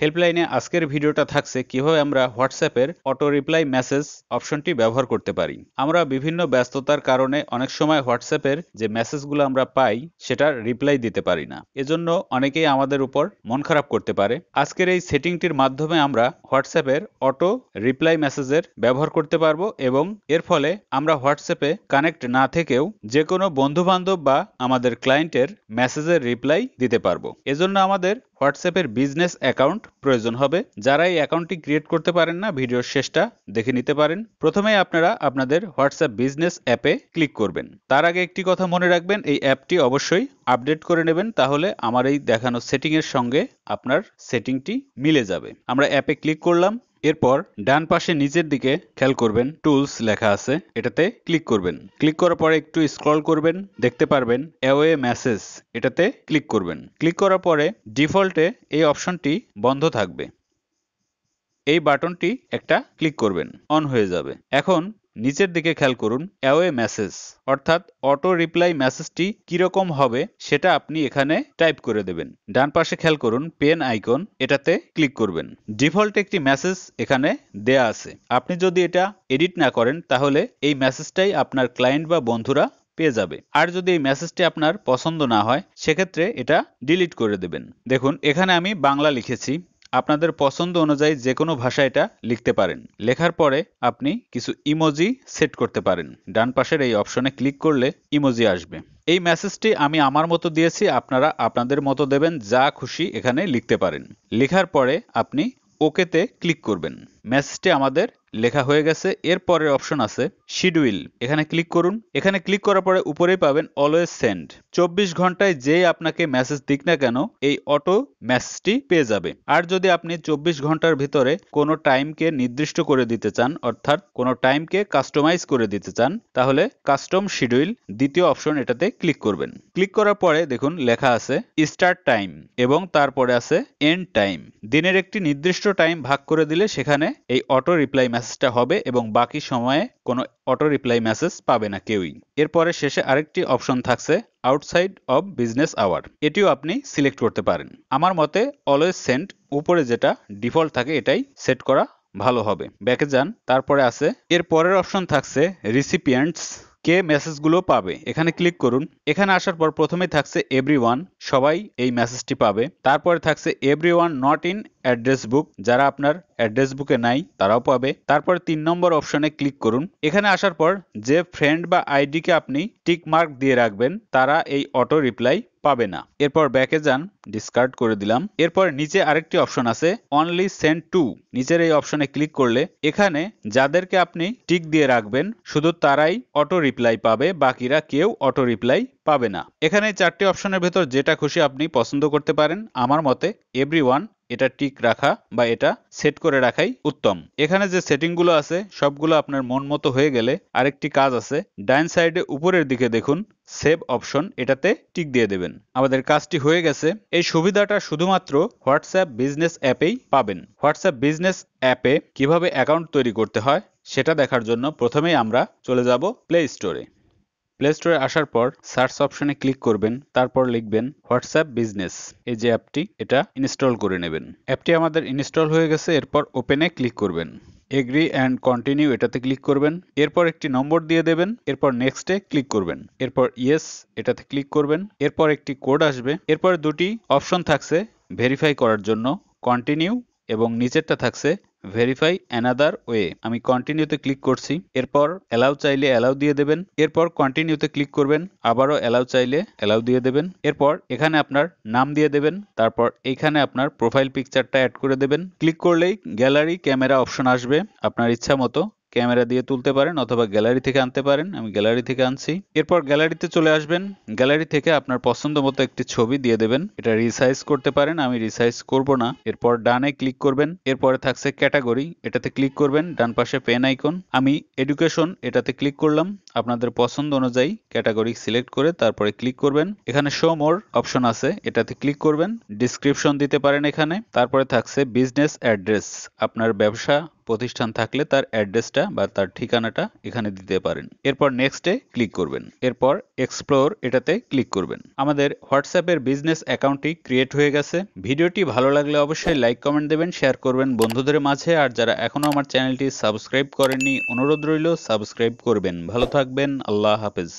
হেল্পলাইনে আজকের ভিডিওটা থাকছে কীভাবে আমরা হোয়াটসঅ্যাপের অটো রিপ্লাই মেসেজ অপশনটি ব্যবহার করতে পারি। আমরা বিভিন্ন ব্যস্ততার কারণে অনেক সময় হোয়াটসঅ্যাপের যে মেসেজগুলো আমরা পাই, সেটার রিপ্লাই দিতে পারি না। এজন্য অনেকেই আমাদের উপর মন খারাপ করতে পারে। আজকের এই সেটিংটির মাধ্যমে আমরা হোয়াটসঅ্যাপের অটো রিপ্লাই মেসেজের ব্যবহার করতে পারব এবং এর ফলে আমরা হোয়াটসঅ্যাপে কানেক্ট না থেকেও যে কোনো বন্ধু বান্ধব বা আমাদের ক্লায়েন্টের মেসেজের রিপ্লাই দিতে পারব। এজন্য আমাদের হোয়াটসঅ্যাপের বিজনেস অ্যাকাউন্ট প্রয়োজন হবে। যারা এই অ্যাকাউন্টটি ক্রিয়েট করতে পারেন না, ভিডিওর শেষটা দেখে নিতে পারেন। প্রথমে আপনারা আপনাদের হোয়াটসঅ্যাপ বিজনেস অ্যাপে ক্লিক করবেন। তার আগে একটি কথা মনে রাখবেন, এই অ্যাপটি অবশ্যই আপডেট করে নেবেন, তাহলে আমার এই দেখানো সেটিংয়ের সঙ্গে আপনার সেটিংটি মিলে যাবে। আমরা অ্যাপে ক্লিক করলাম এরপর ডান পাশে নিচের দিকে খেয়াল করবেন, টুলস লেখা আছে, এটাতে ক্লিক করবেন। ক্লিক করার পরে একটু স্ক্রল করবেন, দেখতে পারবেন, অ্যাওয়ে মেসেজ, এটাতে ক্লিক করবেন। ক্লিক করার পরে ডিফল্টে এই অপশনটি বন্ধ থাকবে। এই বাটনটি একটা ক্লিক করবেন, অন হয়ে যাবে। এখন নিচের দিকে খেয়াল করুন অ্যাওয়ে মেসেজ অর্থাৎ অটো রিপ্লাই মেসেজটি কীরকম হবে সেটা আপনি এখানে টাইপ করে দেবেন। ডান পাশে খেয়াল করুন পেন আইকন এটাতে ক্লিক করবেন। ডিফল্ট একটি মেসেজ এখানে দেয়া আছে। আপনি যদি এটা এডিট না করেন, তাহলে এই মেসেজটাই আপনার ক্লায়েন্ট বা বন্ধুরা পেয়ে যাবে। আর যদি এই মেসেজটি আপনার পছন্দ না হয়, সেক্ষেত্রে এটা ডিলিট করে দেবেন। দেখুন, এখানে আমি বাংলা লিখেছি। আপনাদের পছন্দ অনুযায়ী যে কোনো ভাষা এটা লিখতে পারেন। লেখার পরে আপনি কিছু ইমোজি সেট করতে পারেন। ডান পাশের এই অপশনে ক্লিক করলে ইমোজি আসবে। এই মেসেজটি আমি আমার মতো দিয়েছি, আপনারা আপনাদের মতো দেবেন, যা খুশি এখানে লিখতে পারেন। লেখার পরে আপনি ওকেতে ক্লিক করবেন। মেসেজটি আমাদের লেখা হয়ে গেছে। এর পরের অপশন আছে শিডিউল এখানে ক্লিক করুন। এখানে ক্লিক করার পরে উপরেই পাবেন অলওয়েজ সেন্ড চব্বিশ ঘন্টায় যেই আপনাকে মেসেজ দিক না কেন, এই অটো মেসেজটি পেয়ে যাবে। আর যদি আপনি চব্বিশ ঘণ্টার ভিতরে কোনো টাইমকে নির্দিষ্ট করে দিতে চান, অর্থাৎ কোনো টাইমকে কাস্টমাইজ করে দিতে চান, তাহলে কাস্টম শিডিউল দ্বিতীয় অপশন এটাতে ক্লিক করবেন। ক্লিক করার পরে দেখুন লেখা আছে স্টার্ট টাইম এবং তারপরে আছে এন্ড টাইম দিনের একটি নির্দিষ্ট টাইম ভাগ করে দিলে সেখানে এই অটো রিপ্লাই মেসেজটা হবে এবং বাকি সময়ে কোনো অটো রিপ্লাই মেসেজ পাবে না কেউই। এরপরে শেষে আরেকটি অপশন থাকছে আউটসাইড অফ বিজনেস আওয়ার এটিও আপনি সিলেক্ট করতে পারেন। আমার মতে অলওয়েজ সেন্ড উপরে যেটা ডিফল্ট থাকে এটাই সেট করা ভালো হবে। ব্যাকে যান, তারপরে আছে, এর পরের অপশন থাকছে রিসিপিয়েন্টস কে মেসেজগুলো পাবে। এখানে ক্লিক করুন। এখানে আসার পর প্রথমে থাকছে এভরি সবাই এই মেসেজটি পাবে। তারপরে থাকছে every not in address book, যারা আপনার অ্যাড্রেস বুকে নাই, তারাও পাবে। তারপর তিন নম্বর অপশনে ক্লিক করুন। এখানে আসার পর যে ফ্রেন্ড বা আইডিকে আপনি টিক মার্ক দিয়ে রাখবেন, তারা এই অটো রিপ্লাই পাবে না। এরপর ব্যাকে যান ডিসকার্ড করে দিলাম। এরপর নিচে আরেকটি অপশন আছে অনলি সেন্ড টু নিচের এই অপশনে ক্লিক করলে এখানে যাদেরকে আপনি টিক দিয়ে রাখবেন, শুধু তারাই অটো রিপ্লাই পাবে, বাকিরা কেউ অটো রিপ্লাই পাবে না। এখানে চারটি অপশনের ভেতর যেটা খুশি আপনি পছন্দ করতে পারেন। আমার মতে এভরি এটা টিক রাখা বা এটা সেট করে রাখাই উত্তম। এখানে যে সেটিংগুলো আছে, সবগুলো আপনার মন মতো হয়ে গেলে আরেকটি কাজ আছে। ডাইন সাইডে উপরের দিকে দেখুন সেভ অপশন এটাতে টিক দিয়ে দেবেন। আমাদের কাজটি হয়ে গেছে। এই সুবিধাটা শুধুমাত্র হোয়াটসঅ্যাপ বিজনেস অ্যাপেই পাবেন। হোয়াটসঅ্যাপ বিজনেস অ্যাপে কীভাবে অ্যাকাউন্ট তৈরি করতে হয়, সেটা দেখার জন্য প্রথমেই আমরা চলে যাব প্লে স্টোরে প্লে স্টোরে আসার পর সার্চ অপশনে ক্লিক করবেন, তারপর লিখবেন হোয়াটসঅ্যাপ বিজনেস এই যে অ্যাপটি এটা ইনস্টল করে নেবেন। অ্যাপটি আমাদের ইনস্টল হয়ে গেছে, এরপর ওপেনে ক্লিক করবেন। এগ্রি অ্যান্ড কন্টিনিউ এটাতে ক্লিক করবেন। এরপর একটি নম্বর দিয়ে দেবেন, এরপর নেক্সটে ক্লিক করবেন। এরপর ইয়েস এটাতে ক্লিক করবেন। এরপর একটি কোড আসবে। এরপর দুটি অপশন থাকছে ভেরিফাই করার জন্য কন্টিনিউ এবং নিচেরটা থাকছে ভেরিফাই অ্যানাদার ওয়ে আমি কন্টিনিউতে ক্লিক করছি। এরপর অ্যালাউ চাইলে অ্যালাউ দিয়ে দেবেন। এরপর কন্টিনিউতে ক্লিক করবেন। আবারও অ্যালাউ চাইলে অ্যালাউ দিয়ে দেবেন। এরপর এখানে আপনার নাম দিয়ে দেবেন। তারপর এখানে আপনার প্রোফাইল পিকচারটা অ্যাড করে দেবেন। ক্লিক করলেই গ্যালারি ক্যামেরা অপশন আসবে। আপনার ইচ্ছা মতো ক্যামেরা দিয়ে তুলতে পারেন অথবা গ্যালারি থেকে আনতে পারেন, আমি গ্যালারি থেকে আনছি। এরপর গ্যালারিতে চলে আসবেন, গ্যালারি থেকে আপনার পছন্দ মতো একটি ছবি দিয়ে দেবেন, এটা রিসাইজ করতে পারেন, আমি রিসাইজ করব না। এরপর ডানে ক্লিক করবেন, এরপরে থাকছে ক্যাটাগরি, এটাতে ক্লিক করবেন, ডান পাশে পেন আইকন। আমি এডুকেশন, এটাতে ক্লিক করলাম, আপনাদের পছন্দ অনুযায়ী ক্যাটাগরি সিলেক্ট করে তারপরে ক্লিক করবেন। এখানে শো মোর অপশন আছে, এটাতে ক্লিক করবেন, ডিসক্রিপশন দিতে পারেন এখানে। তারপরে থাকছে বিজনেস অ্যাড্রেস, আপনার ব্যবসা প্রতিষ্ঠান থাকলে তার অ্যাড্রেসটা বা তার ঠিকানাটা এখানে দিতে পারেন। এরপর নেক্সটে ক্লিক করবেন। এরপর এক্সপ্লোর এটাতে ক্লিক করবেন। আমাদের হোয়াটসঅ্যাপের বিজনেস অ্যাকাউন্টটি ক্রিয়েট হয়ে গেছে। ভিডিওটি ভালো লাগলে অবশ্যই লাইক কমেন্ট দেবেন শেয়ার করবেন বন্ধুদের মাঝে। আর যারা এখনও আমার চ্যানেলটি সাবস্ক্রাইব করেননি, অনুরোধ রইল সাবস্ক্রাইব করবেন। ভালো থাকবেন, আল্লাহ হাফেজ।